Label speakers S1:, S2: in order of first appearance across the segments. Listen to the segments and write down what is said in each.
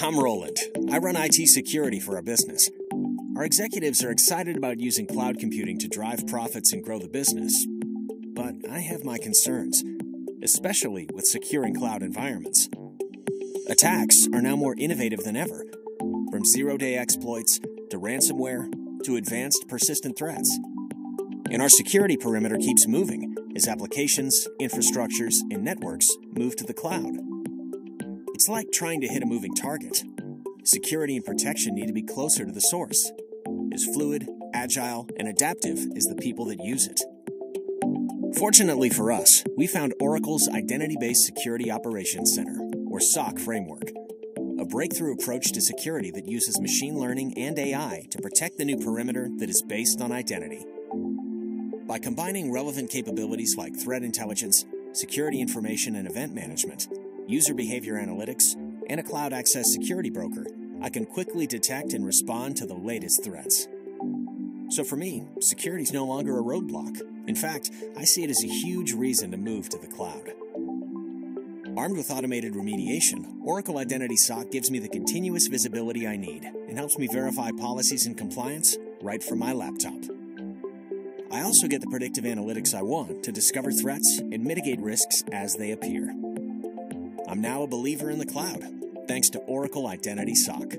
S1: I'm Roland. I run IT security for our business. Our executives are excited about using cloud computing to drive profits and grow the business. But I have my concerns, especially with securing cloud environments. Attacks are now more innovative than ever, from zero day exploits to ransomware to advanced persistent threats. And our security perimeter keeps moving as applications, infrastructures, and networks move to the cloud. It's like trying to hit a moving target. Security and protection need to be closer to the source, as fluid, agile, and adaptive as the people that use it. Fortunately for us, we found Oracle's Identity Based Security Operations Center, or SOC framework, a breakthrough approach to security that uses machine learning and AI to protect the new perimeter that is based on identity. By combining relevant capabilities like threat intelligence, security information and event management, user behavior analytics, and a cloud access security broker, I can quickly detect and respond to the latest threats. So for me, security is no longer a roadblock. In fact, I see it as a huge reason to move to the cloud. Armed with automated remediation, Oracle Identity SOC gives me the continuous visibility I need and helps me verify policies and compliance right from my laptop. I also get the predictive analytics I want to discover threats and mitigate risks as they appear. I'm now a believer in the cloud, thanks to Oracle Identity SOC.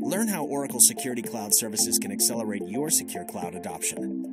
S1: Learn how Oracle Security Cloud Services can accelerate your secure cloud adoption